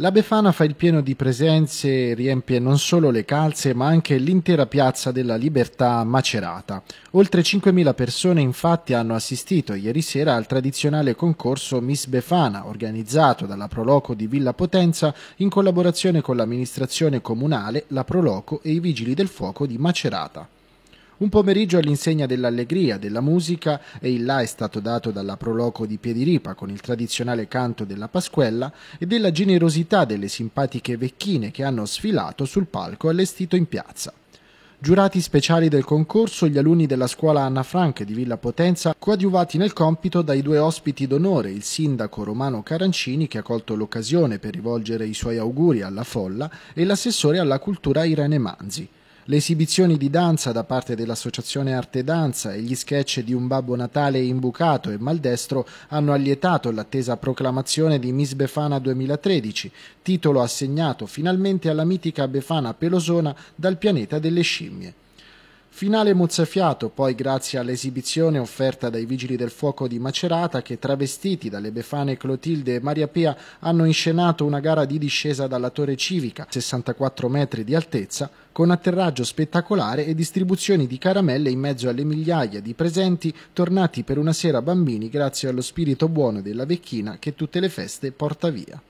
La Befana fa il pieno di presenze e riempie non solo le calze ma anche l'intera piazza della Libertà Macerata. Oltre 5.000 persone infatti hanno assistito ieri sera al tradizionale concorso Miss Befana organizzato dalla Proloco di Villa Potenza in collaborazione con l'amministrazione comunale, la Proloco e i Vigili del Fuoco di Macerata. Un pomeriggio all'insegna dell'allegria, della musica e il là è stato dato dalla Proloco di Piediripa con il tradizionale canto della Pasquella e della generosità delle simpatiche vecchine che hanno sfilato sul palco allestito in piazza. Giurati speciali del concorso gli alunni della scuola Anna Frank di Villa Potenza, coadiuvati nel compito dai due ospiti d'onore, il sindaco Romano Carancini che ha colto l'occasione per rivolgere i suoi auguri alla folla e l'assessore alla cultura Irene Manzi. Le esibizioni di danza da parte dell'Associazione Arte Danza e gli sketch di un Babbo Natale imbucato e maldestro hanno allietato l'attesa proclamazione di Miss Befana 2013, titolo assegnato finalmente alla mitica Befana Pelosona dal pianeta delle scimmie. Finale mozzafiato poi grazie all'esibizione offerta dai Vigili del Fuoco di Macerata che travestiti dalle befane Clotilde e Maria Pia hanno inscenato una gara di discesa dalla torre civica, 64 metri di altezza, con atterraggio spettacolare e distribuzioni di caramelle in mezzo alle migliaia di presenti tornati per una sera bambini grazie allo spirito buono della vecchina che tutte le feste porta via.